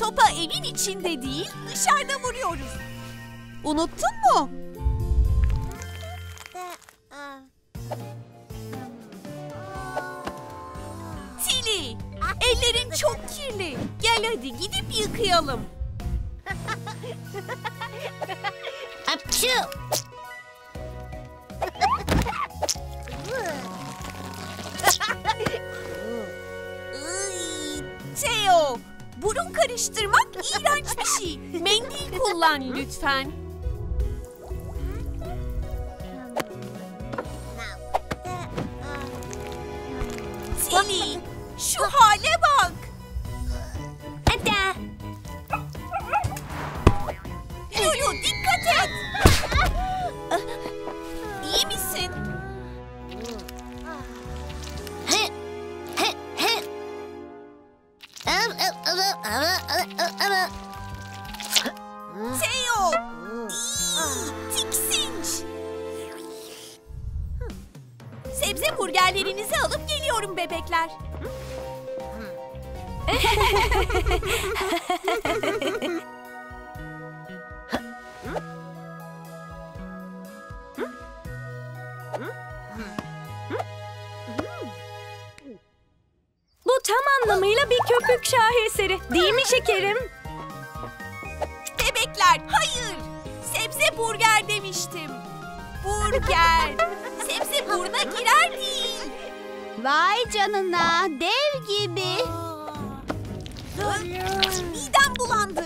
topa evin içinde değil dışarıda vuruyoruz. Unuttun mu? Tili, ellerin çok kirli. Gel hadi gidip yıkayalım. Apçı. Burun karıştırmak iğrenç bir şey. Mendil kullan lütfen. Bu tam anlamıyla bir köpük şaheseri. Değil mi şekerim? Bebekler hayır. Sebze burger demiştim. Burger. Sebze buruna girer değil. Vay canına dev gibi. Midem bulandı.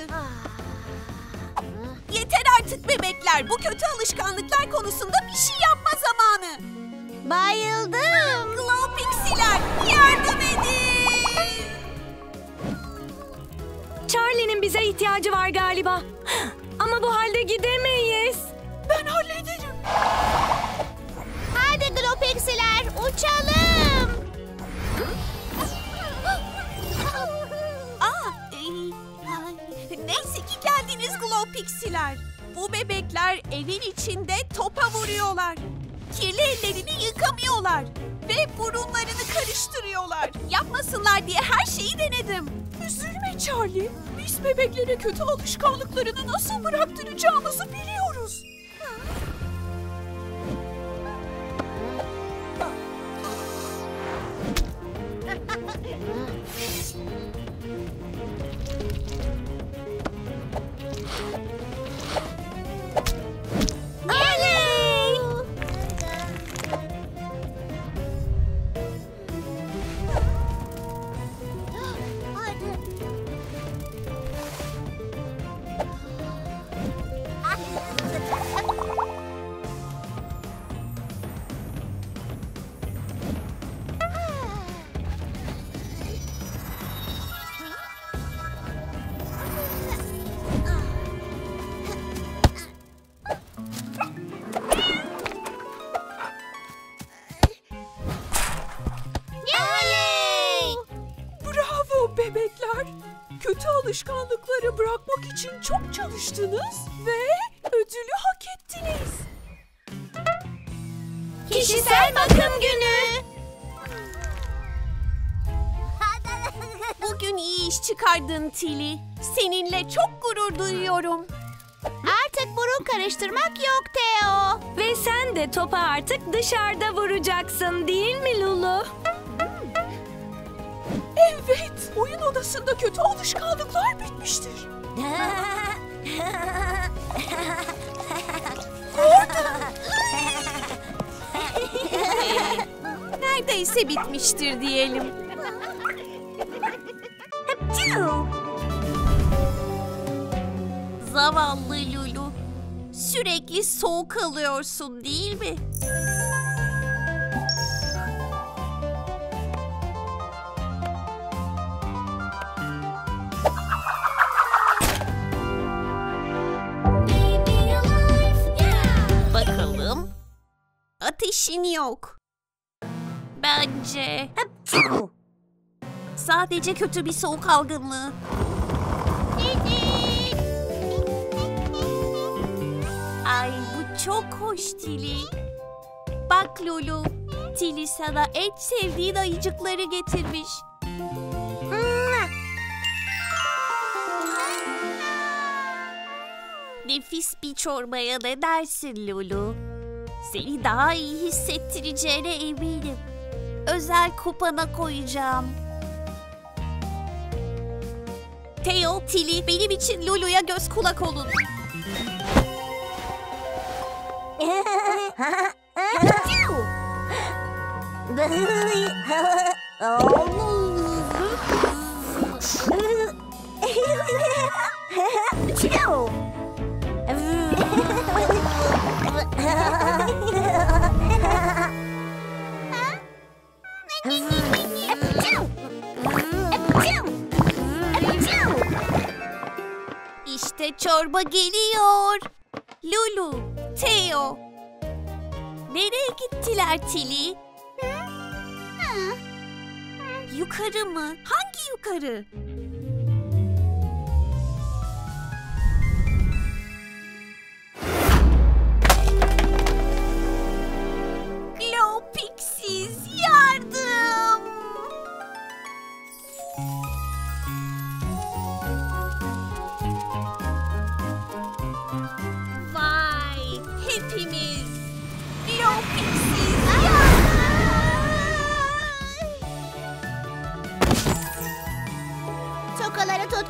Yeter artık bebekler. Bu kötü alışkanlıklar konusunda bir şey yapma zamanı. Bayıldım. Glow Pixiler yardım edin. Charlie'nin bize ihtiyacı var galiba. Ama bu halde gidemeyiz. Ben hallederim. Uçalım. Aa, e, ay, neyse ki geldiniz Glow Pixiler. Bu bebekler evin içinde topa vuruyorlar. Kirli ellerini yıkamıyorlar. Ve burunlarını karıştırıyorlar. Yapmasınlar diye her şeyi denedim. Üzülme Charlie. Biz bebeklere kötü alışkanlıklarını nasıl bıraktıracağımızı biliyoruz. Mm-hmm. İçin çok çalıştınız ve ödülü hak ettiniz. Kişisel bakım günü. Bugün iyi iş çıkardın Tili. Seninle çok gurur duyuyorum. Artık burun karıştırmak yok Theo. Ve sen de topa artık dışarıda vuracaksın değil mi Lulu? Evet, oyun odasında kötü alışkanlıklar bitmiştir. Neredeyse bitmiştir diyelim. Zavallı Lulu. Sürekli soğuk alıyorsun değil mi? Ateşin yok. Bence. Sadece kötü bir soğuk algınlığı. Ay bu çok hoş Tili. Bak Lulu, Tili sana en sevdiğin ayıcıkları getirmiş. Nefis bir çorbaya ne dersin Lulu? Seni daha iyi hissettireceğine eminim. Özel kupana koyacağım. Theo, Tilly benim için Lulu'ya göz kulak olun. İşte çorba geliyor. Lulu, Theo. Nereye gittiler Tilly? Yukarı mı? Hangi yukarı?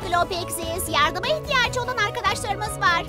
Glopexiz. Yardıma ihtiyacı olan arkadaşlarımız var.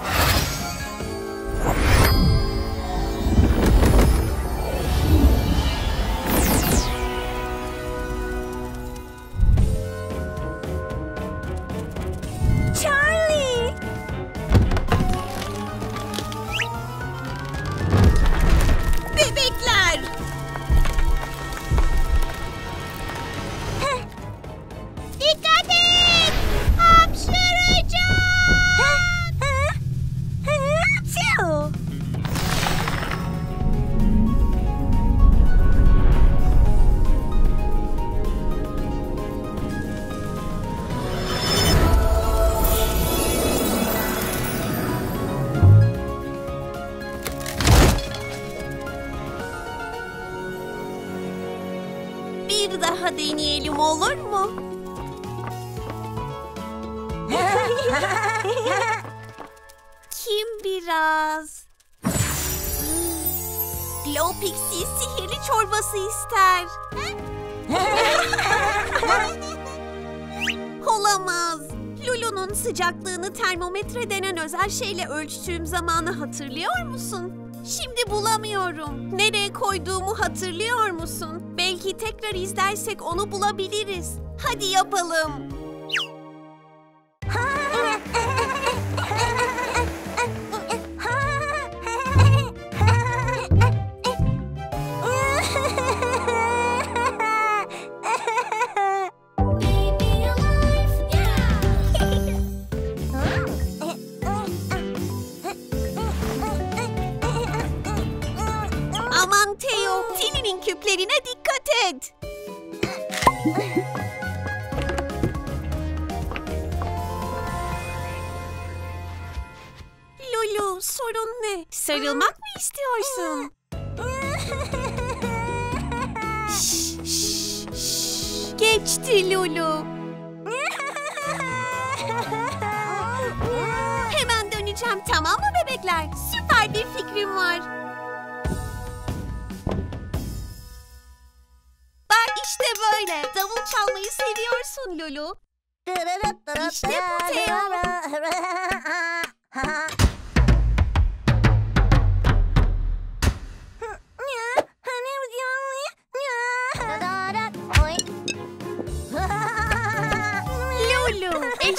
Sıcaklığını termometre denen özel şeyle ölçtüğüm zamanı hatırlıyor musun? Şimdi bulamıyorum. Nereye koyduğumu hatırlıyor musun? Belki tekrar izlersek onu bulabiliriz. Hadi yapalım.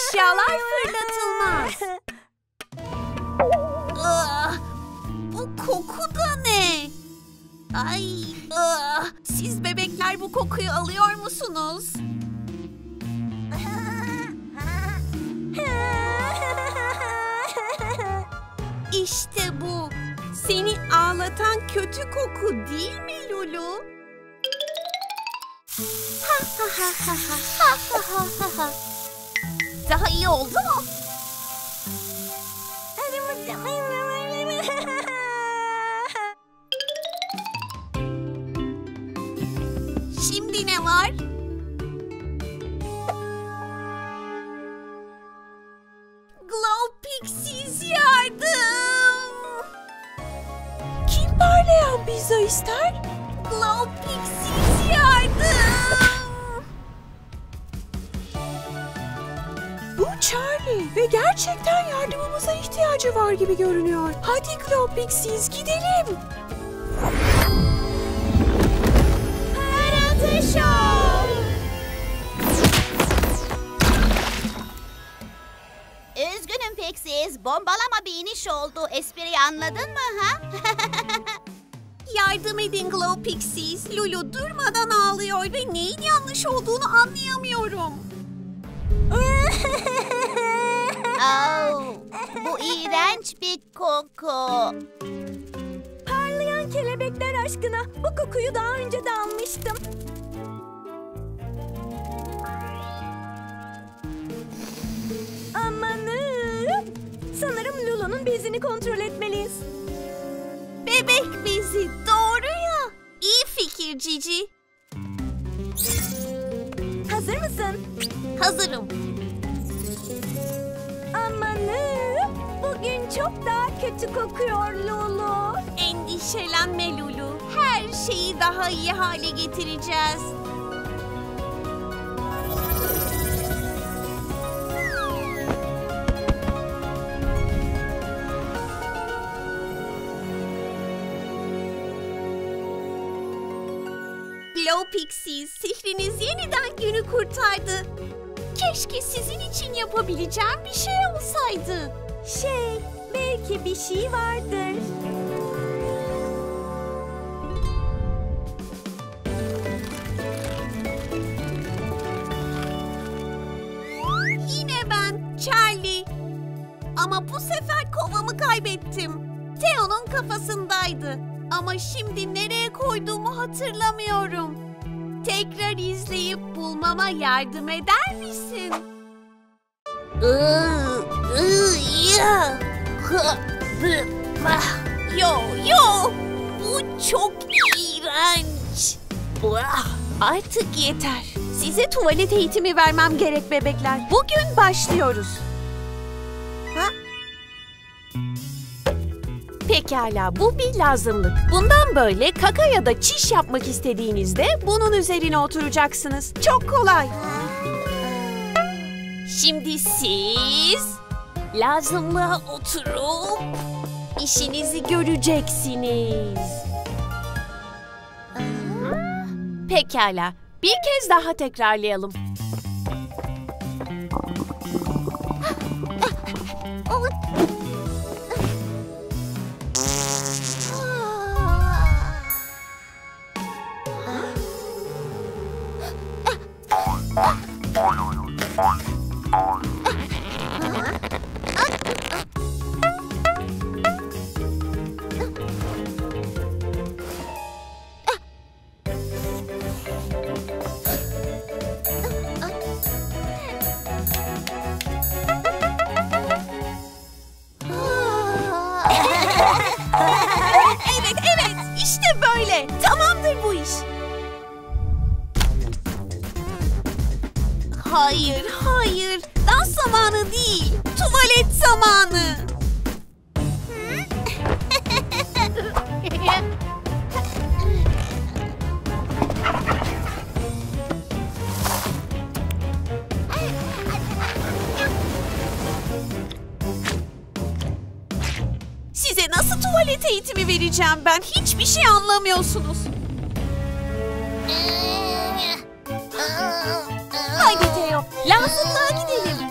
Eşyalar fırlatılmaz. Ah, bu koku da ne? Ay, ah, siz bebekler bu kokuyu alıyor musunuz? İşte bu. Seni ağlatan kötü koku değil mi Lulu? Ha ha ha ha ha ha ha ha ha. จะ有ห้ ihtiyacı var gibi görünüyor. Hadi Pixies gidelim. Parıltı Show. Üzgünüm Pixies. Bombalama bir iniş oldu. Espriyi anladın mı ha? Yardım edin Glow Pixies. Lulu durmadan ağlıyor ve neyin yanlış olduğunu anlayamıyorum. Au, bu iğrenç bir koku. Parlayan kelebekler aşkına bu kokuyu daha önce de almıştım. Amanın. Sanırım Lulu'nun bezini kontrol etmeliyiz. Bebek bezi doğru ya. İyi fikir Cici. Hazır mısın? Hazırım. Amanın. Bugün çok daha kötü kokuyor Lulu. Endişelenme Lulu. Her şeyi daha iyi hale getireceğiz. Glow Pixies, sihriniz yeniden günü kurtardı. Keşke sizin için yapabileceğim bir şey olsaydı. Şey, belki bir şey vardır. Yine ben, Charlie. Ama bu sefer kovamı kaybettim. Theo'nun kafasındaydı. Ama şimdi nereye koyduğumu hatırlamıyorum. Tekrar izleyip bulmama yardım eder misin? Yo yo, bu çok iğrenç. Artık yeter. Size tuvalet eğitimi vermem gerek bebekler. Bugün başlıyoruz. Ha? Pekala, bu bir lazımlık. Bundan böyle kaka ya da çiş yapmak istediğinizde bunun üzerine oturacaksınız. Çok kolay. Şimdi siz lazımlığa oturup işinizi göreceksiniz. Pekala. Bir kez daha tekrarlayalım. Evet, vereceğim ben? Hiçbir şey anlamıyorsunuz. Haydi Teo, lazımlığa gidelim.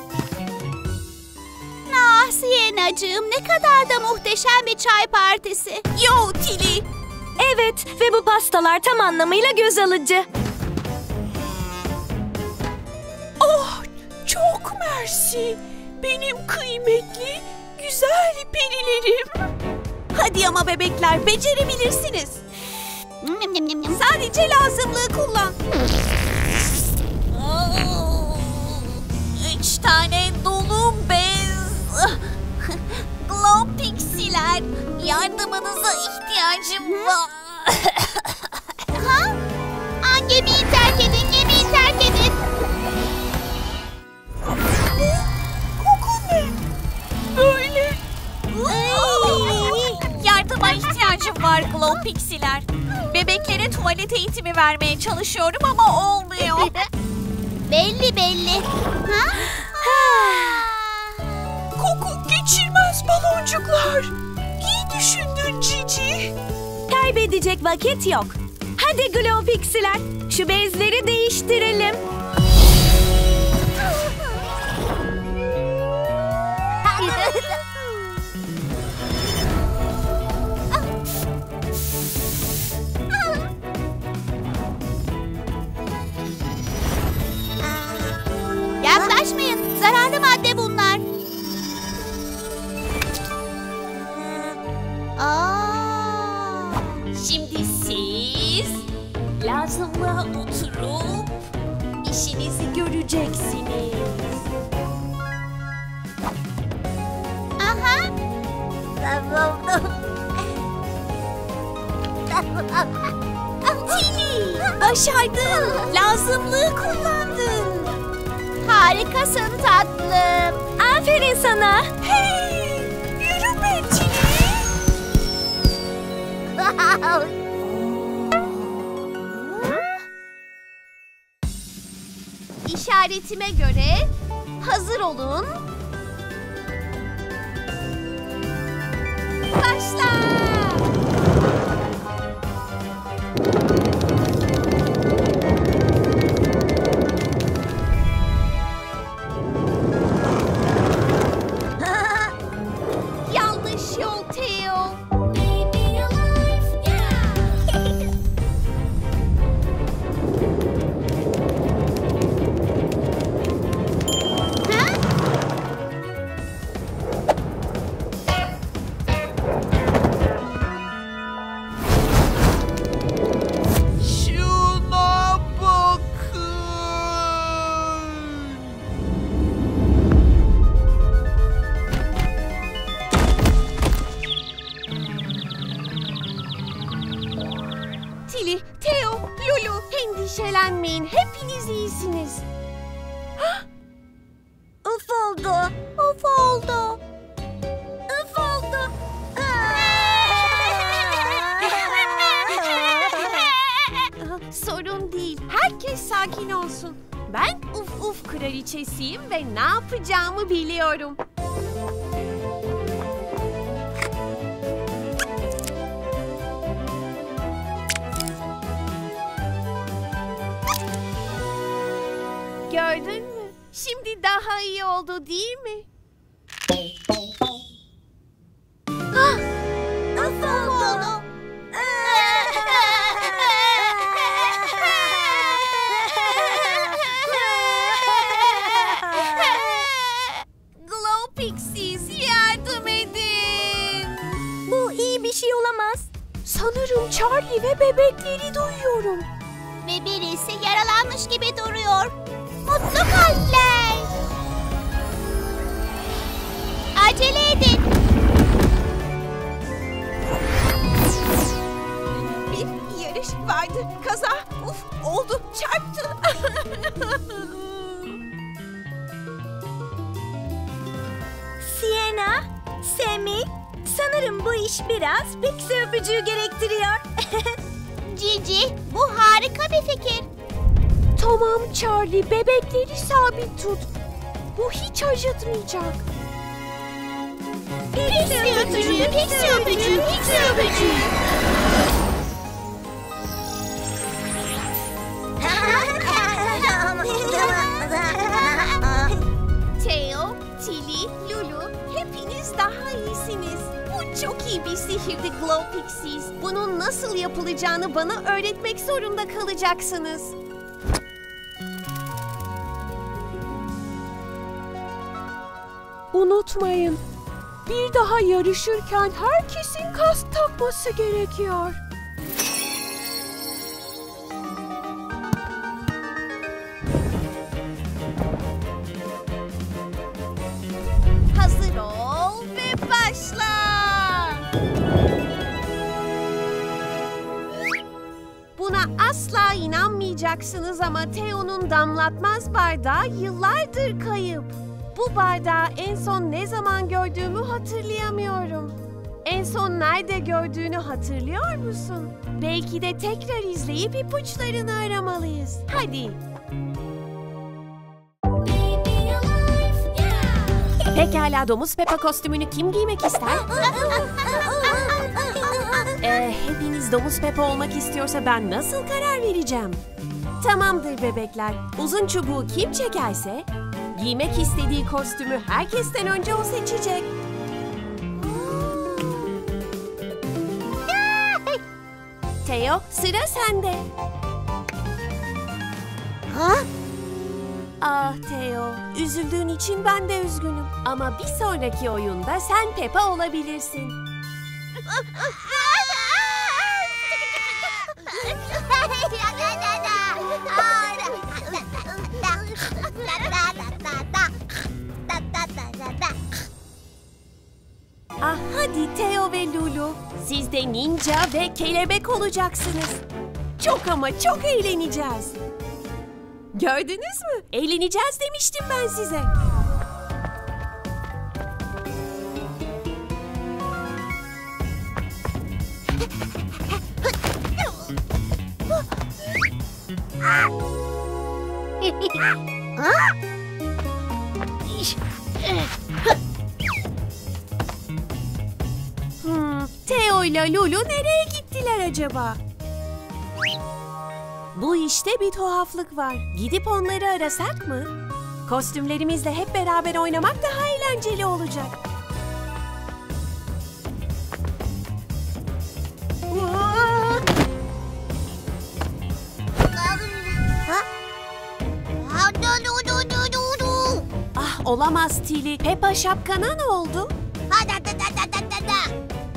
Ah Siyenacığım ne kadar da muhteşem bir çay partisi. Yo Tili. Evet ve bu pastalar tam anlamıyla göz alıcı. Oh, çok mersi. Benim kıymetli, güzel perilerim. Hadi ama bebekler, becerebilirsiniz. Sadece lazımlığı kullan. Üç tane dolu bez. Glow Pixiler, yardımınıza ihtiyacım var. Ha? An gemiyi terk edin, var Glow Pixiler. Bebeklere tuvalet eğitimi vermeye çalışıyorum ama olmuyor. belli belli. Ha? Koku geçirmez baloncuklar. İyi düşündün Cici. Kaybedecek vakit yok. Hadi Glow Pixiler, şu bezleri değiştirelim. Şimdi siz lazımlığa oturup işinizi göreceksiniz. Aha. Tili, başardın. Lazımlığı kullandın. Harikasın tatlım. Aferin sana. Hey, İşaretime göre hazır olun. Yapacağımı biliyorum. Gördün mü? Şimdi daha iyi oldu değil mi? Acele edin. Bir yarış vardı. Kaza. Uf oldu. Çarptı. Sienna, Sammy, sanırım bu iş biraz Pixie öpücüğü gerektiriyor. Cici, bu harika bir fikir. tamam Charlie. Bebekleri sabit tut. Bu hiç acıtmayacak. Pixie öpücüğü, pixie öpücüğü, pixie öpücüğü. Theo, Tilly, Lulu hepiniz daha iyisiniz. Bu çok iyi bir sihirdi Glow Pixies. Bunun nasıl yapılacağını bana öğretmek zorunda kalacaksınız. Unutmayın, bir daha yarışırken herkesin kask takması gerekiyor. Hazır ol ve başla. Buna asla inanmayacaksınız ama Theo'nun damlatmaz bardağı yıllardır kayıp. Bu bardağı en son ne zaman gördüğümü hatırlayamıyorum. En son nerede gördüğünü hatırlıyor musun? Belki de tekrar izleyip ipuçlarını aramalıyız. Hadi. Pekala domuz Peppa kostümünü kim giymek ister? Ee, hepiniz domuz Peppa olmak istiyorsa ben nasıl karar vereceğim? Tamamdır bebekler. Uzun çubuğu kim çekerse giymek istediği kostümü herkesten önce o seçecek. Teo sıra sende. Ha? Ah Teo, üzüldüğün için ben de üzgünüm. Ama bir sonraki oyunda sen Peppa olabilirsin. Ah hadi Teo ve Lulu. Siz de ninja ve kelebek olacaksınız. Çok ama çok eğleneceğiz. Gördünüz mü? Eğleneceğiz demiştim ben size. Hmm, ile Lulu nereye gittiler acaba? Bu işte bir tuhaflık var. Gidip onları arasak mı? Kostümlerimizle hep beraber oynamak daha eğlenceli olacak. Ah olamaz Tili. Peppa şapkana ne oldu?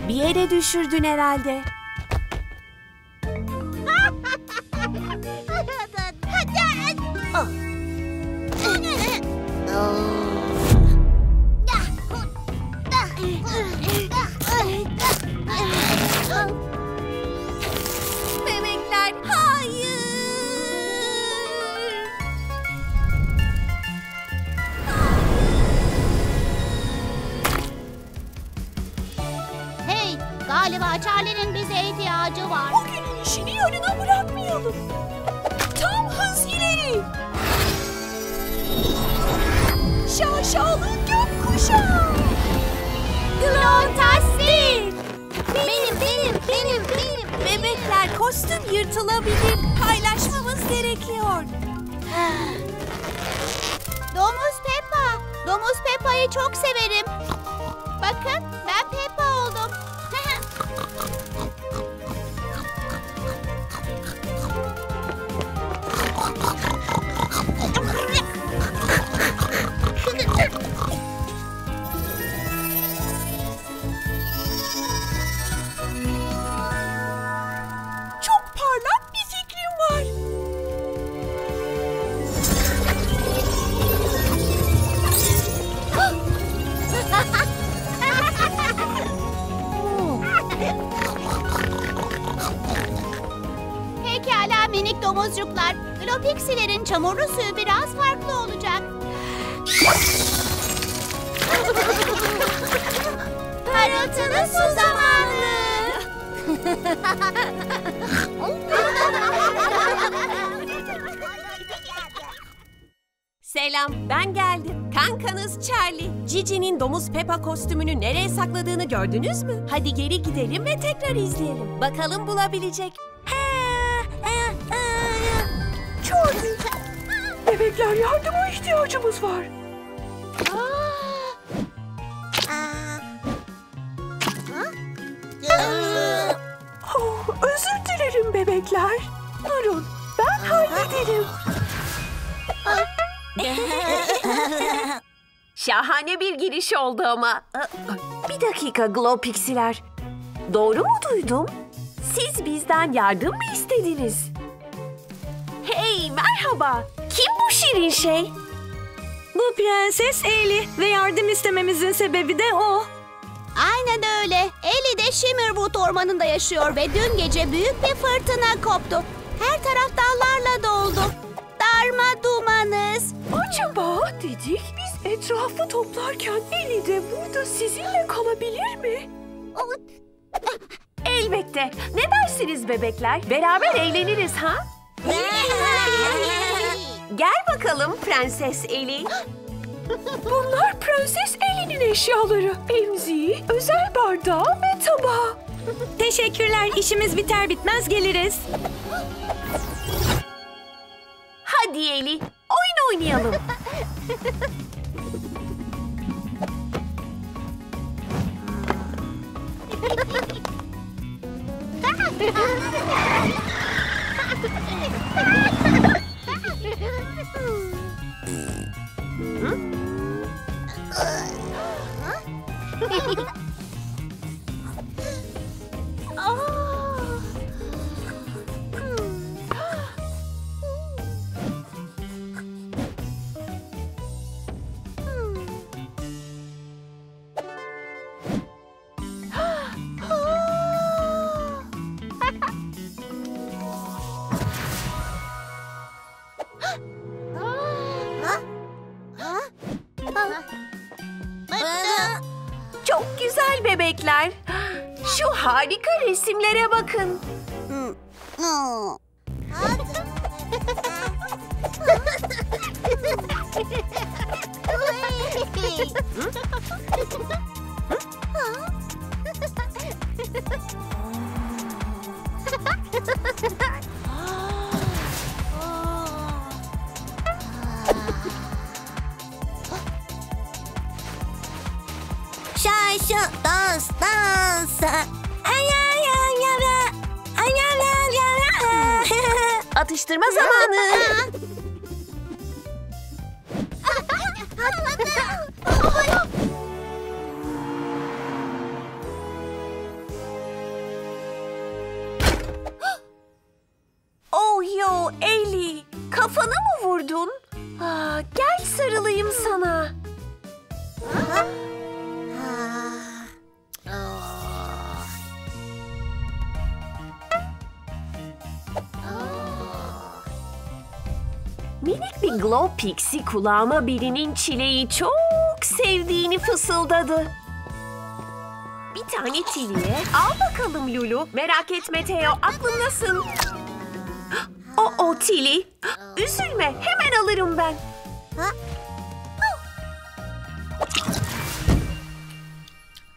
Bir yere düşürdün herhalde. Galiba Charlie'nin bize ihtiyacı var. Bugünün işini yarına bırakmayalım. Tam hız ileri. Şaşalı gökkuşağı. Glontastic! Benim, benim, benim, benim. Bebekler kostüm yırtılabilir. Paylaşmamız gerekiyor. Domuz Peppa. Domuz Peppa'yı çok severim. Bakın, ben Peppa çamurlu suyu biraz farklı olacak. Parıltılı su zamanı. Selam, ben geldim. Kankanız Charlie. Cici'nin domuz Peppa kostümünü nereye sakladığını gördünüz mü? Hadi geri gidelim ve tekrar izleyelim. Bakalım bulabilecek. Bebekler yardıma ihtiyacımız var. Oh, özür dilerim bebekler. Durun, ben hallederim. Şahane bir giriş oldu ama. Bir dakika Glow Pixiler. Doğru mu duydum? Siz bizden yardım mı istediniz? Hey merhaba. Kim bu şirin şey? Bu prenses Eli ve yardım istememizin sebebi de o. Aynen öyle. Ellie de Shimmerwood ormanında yaşıyor ve dün gece büyük bir fırtına koptu. Her taraf dallarla doldu. Darma dumanız. Acaba dedik biz etrafı toplarken Eli de burada sizinle kalabilir mi? Elbette. Ne dersiniz bebekler? Beraber eğleniriz ha? Gel bakalım Prenses Eli. Bunlar Prenses Eli'nin eşyaları. Emziği, özel bardağı ve tabağı. Teşekkürler. İşimiz biter bitmez geliriz. Hadi Eli, oyun oynayalım. Çok Şarşı dans dans. Ay ay ay ay ay. Ay ay ay ay ay. Atıştırma zamanı. Pixie kulağıma birinin çileği çok sevdiğini fısıldadı. Bir tane Tilly'e al bakalım Lulu. Merak etme Theo aklımdasın. O o Tilly. Üzülme hemen alırım ben.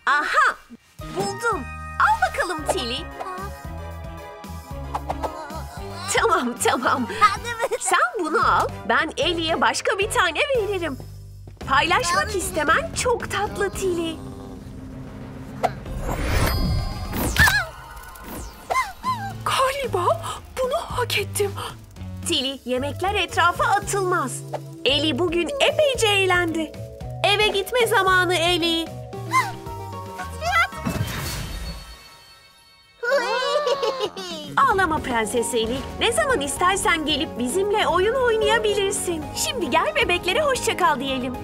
Aha buldum. Al bakalım Tilly. Tamam tamam. Sen bunu al. Ben Ellie'ye başka bir tane veririm. Paylaşmak istemen çok tatlı Tilly. Galiba bunu hak ettim. Tilly, yemekler etrafa atılmaz. Ellie bugün epeyce eğlendi. Eve gitme zamanı Ellie. Prenses Ellie. Ne zaman istersen gelip bizimle oyun oynayabilirsin. Şimdi gel bebeklere hoşça kal diyelim.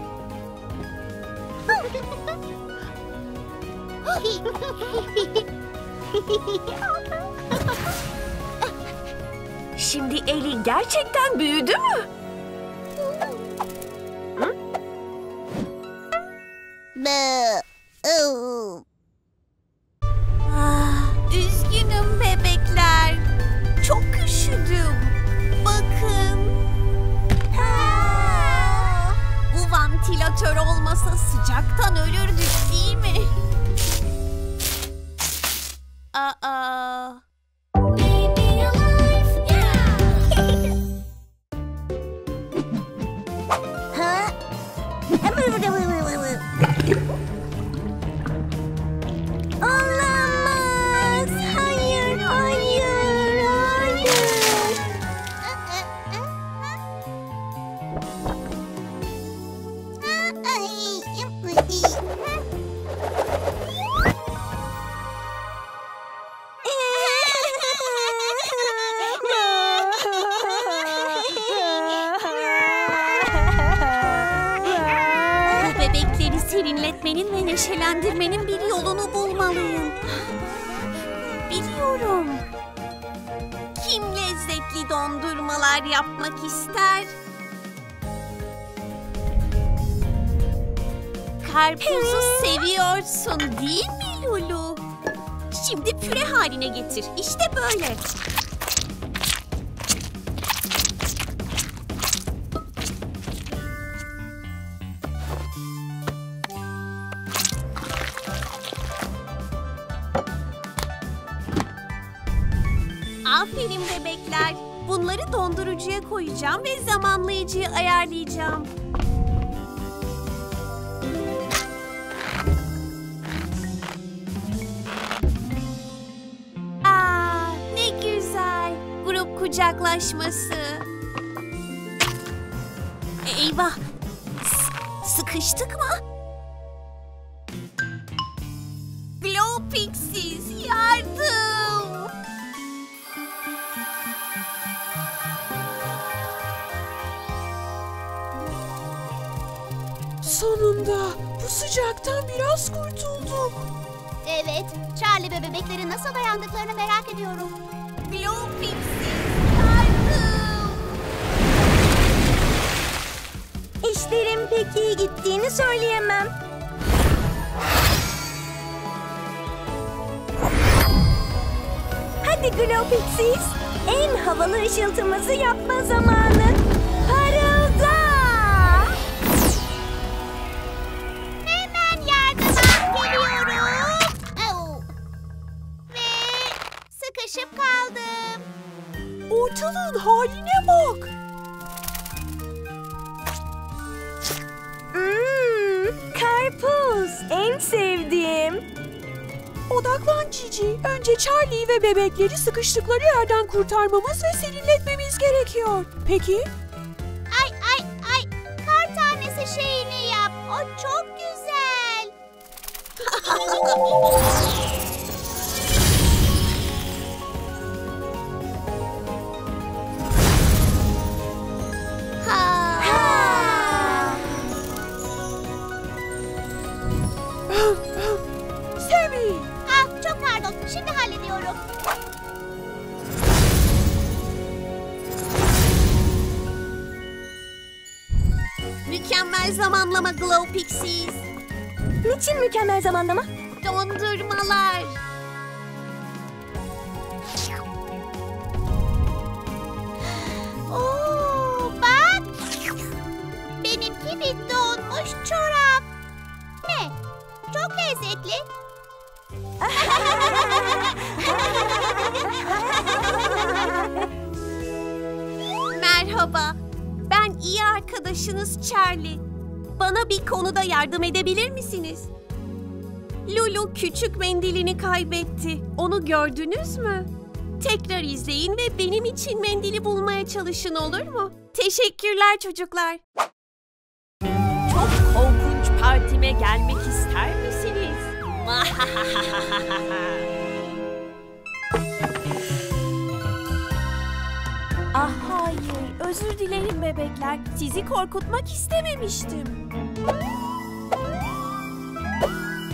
Şimdi Ellie gerçekten büyüdü mü? Ah, vantilatör olmasa sıcaktan ölürdük değil mi? Getir. İşte böyle. Aferin bebekler. Bunları dondurucuya koyacağım ve zamanlayıcıyı ayarlayacağım. Grup kucaklaşması. Eyvah. S- sıkıştık mı? Gittiğini söyleyemem. Hadi Glow Pixies, en havalı ışıltımızı yapma zamanı. Odaklan Cici. Önce Charlie ve bebekleri sıkıştıkları yerden kurtarmamız ve serinletmemiz gerekiyor. Peki? Ay ay ay. Kar tanesi şeyini yap. O çok güzel. Mükemmel zamanlama Glow Pixies. Niçin mükemmel zamanlama? Dondurmalar. Oo, bak. Benimki bir donmuş çorap. Ne? Çok lezzetli. Merhaba. Ben iyi arkadaşınız Charlie. Bana bir konuda yardım edebilir misiniz? Lulu küçük mendilini kaybetti. Onu gördünüz mü? Tekrar izleyin ve benim için mendili bulmaya çalışın olur mu? Teşekkürler çocuklar. Çok korkunç partime gelmek ister misiniz? ah hayır, özür dilerim bebekler. Sizi korkutmak istememiştim.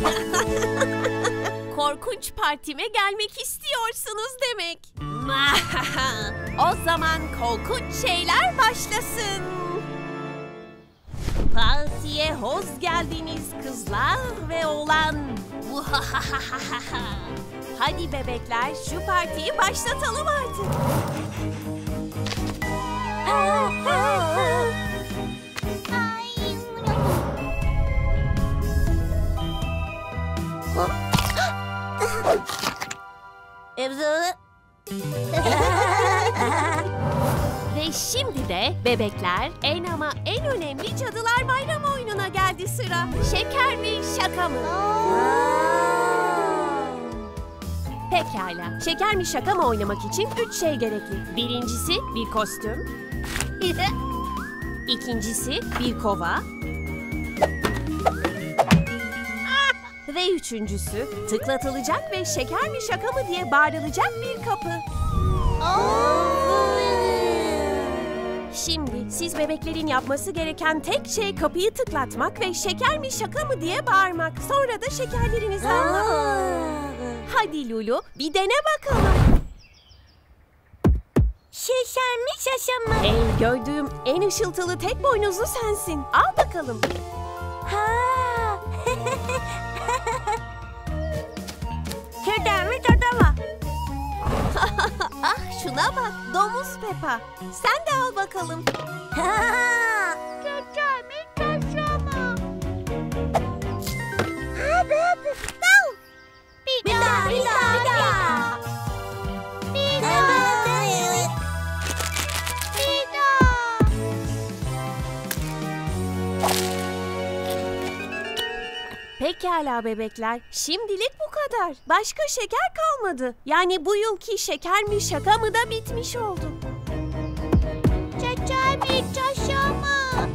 Korkunç partime gelmek istiyorsunuz demek. o zaman korkunç şeyler başlasın. Partiye hoş geldiniz kızlar ve oğlan. Hadi bebekler şu partiyi başlatalım artık. Ve şimdi de bebekler en ama en önemli Cadılar Bayramı oyununa geldi sıra. Şeker mi şaka mı? Pekala. Şeker mi şaka mı oynamak için üç şey gerekli. Birincisi bir kostüm. İkincisi bir kova. Ve üçüncüsü tıklatılacak ve şeker mi şaka mı diye bağırılacak bir kapı. Şimdi siz bebeklerin yapması gereken tek şey kapıyı tıklatmak ve şeker mi şaka mı diye bağırmak. Sonra da şekerlerinizi almak. Hadi Lulu bir dene bakalım başarmış aşama. Ey gördüğüm en ışıltılı tek boynuzlu sensin. Al bakalım. Ha. Kedemi dadama. ah şuna bak domuz Peppa. Sen de al bakalım. Kedemi dadama. Ha, bir daha, bir daha, bir daha. Pekala bebekler. Şimdilik bu kadar. Başka şeker kalmadı. Yani bu yılki şeker mi şaka mı da bitmiş oldu. Çaçay bir çaşama.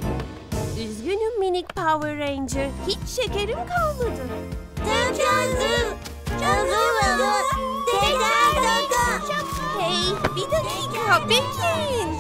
Üzgünüm minik Power Ranger. Hiç şekerim kalmadı. Çaçazı. Hey bir dakika bekleyin.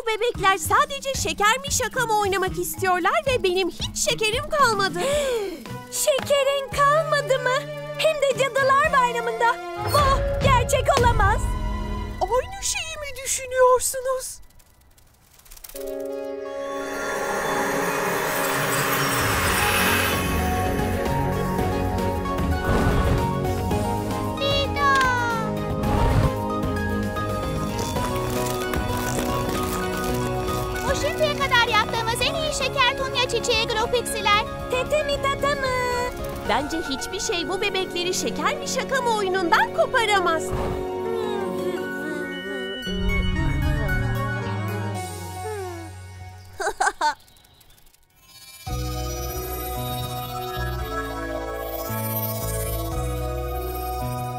Bu bebekler sadece şeker mi şaka mı oynamak istiyorlar ve benim hiç şekerim kalmadı. Şekerin kalmadı mı? Hem de Cadılar Bayramı'nda. Bu gerçek olamaz. Aynı şeyi mi düşünüyorsunuz? Çiçeği Glopixiler. Tete mi tata mı? Bence hiçbir şey bu bebekleri şeker mi şaka mı oyunundan koparamaz.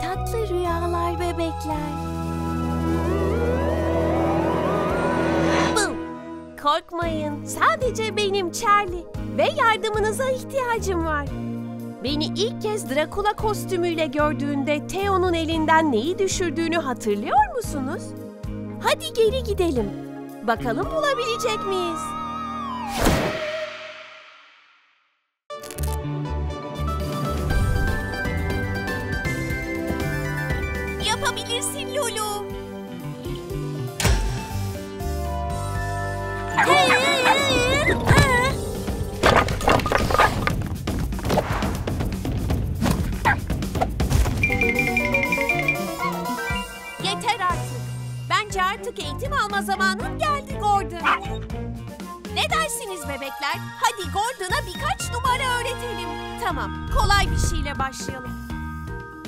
Tatlı rüyalar bebekler. Korkmayın. Sadece benim Charlie. Ve yardımınıza ihtiyacım var. Beni ilk kez Dracula kostümüyle gördüğünde Theo'nun elinden neyi düşürdüğünü hatırlıyor musunuz? Hadi geri gidelim. Bakalım bulabilecek miyiz?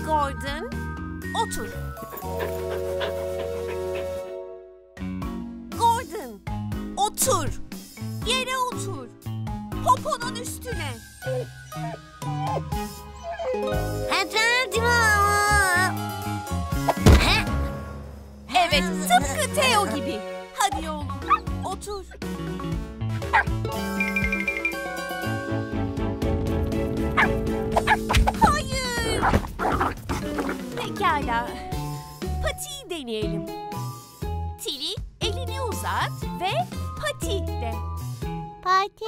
Gordon, otur. Gordon, otur. Yere otur. Poponun üstüne. Evet, tıpkı Theo gibi. Hadi oğlum, otur. Pekala. Patiyi deneyelim. Tili elini uzat ve pati de. Parti.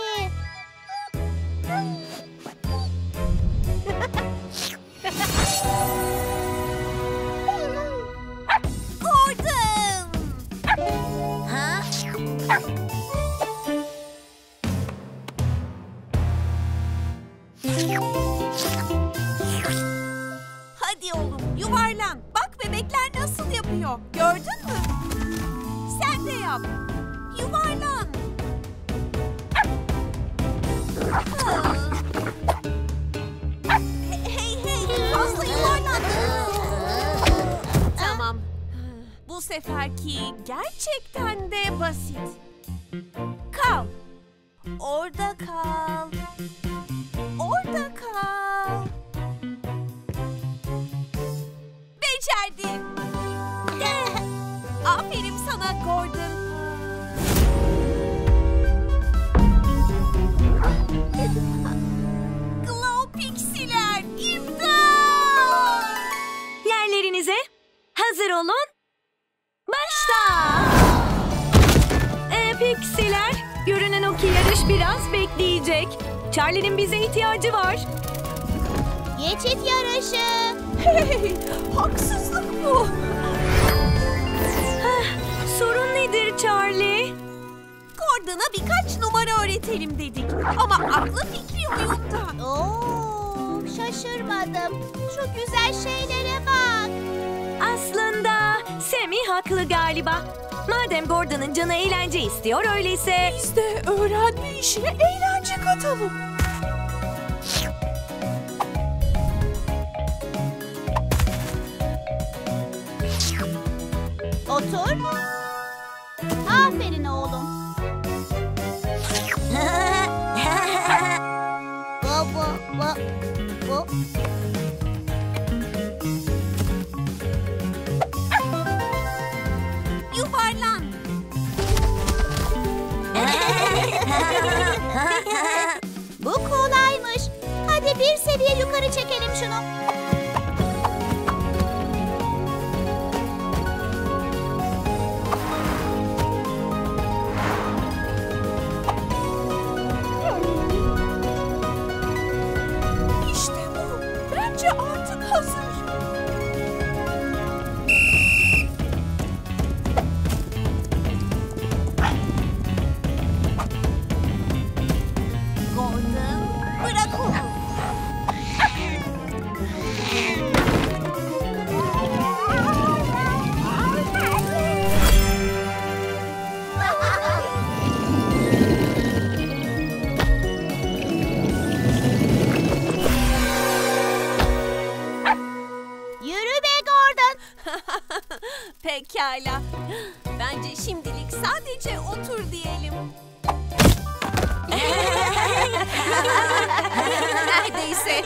Gordon! Hadi yapıyor. Gördün mü? Sen de yap. Yuvarlan. Hey hey hey fazla yuvarlandın. Tamam. Bu seferki gerçekten de basit. Kal. Orada kal. olun. Başla! Ee, Pixiler, görünen o ki yarış biraz bekleyecek. Charlie'nin bize ihtiyacı var. Geçit yarışı. Hey, haksızlık bu. Sorun nedir Charlie? Gordon'a birkaç numara öğretelim dedik. Ama aklı fikri uyumda. Oo, şaşırmadım. Şu güzel şeylere bak. Aslında Sammy haklı galiba. Madem Gordon'ın canı eğlence istiyor öyleyse... Biz de öğrenme işine eğlence katalım. Otur. Aferin oğlum. Baba, ba, bu. Yukarı çekelim şunu. Pekala. Bence şimdilik sadece otur diyelim. Neredeyse.